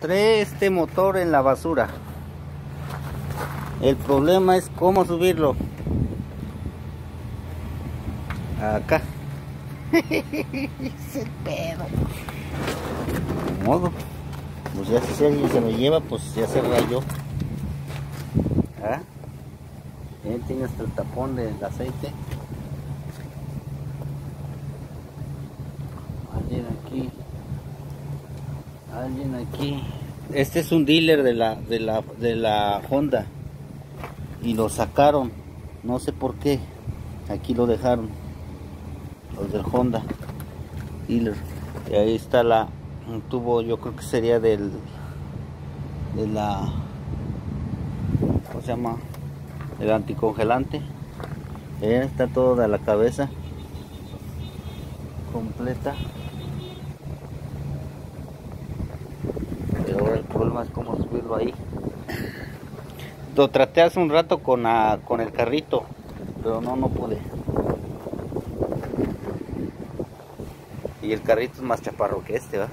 Trae este motor en la basura. El problema es cómo subirlo. Acá. es el pedo. De modo. Pues ya si alguien se lo lleva, pues ya se rayó. ¿Ah? tiene hasta el tapón del aceite. Alguien aquí. Aquí. Este es un dealer de la, de la, de la Honda. Y lo sacaron. No sé por qué. Aquí lo dejaron. Los del Honda. Dealer. Y ahí está la, tubo, yo creo que sería del, de la, ¿cómo se llama? El anticongelante. Eh, está todo de la cabeza completa. Es cómo subirlo ahí. Lo traté hace un rato con, con el carrito, pero no, no pude. Y el carrito es más chaparro que este, ¿va?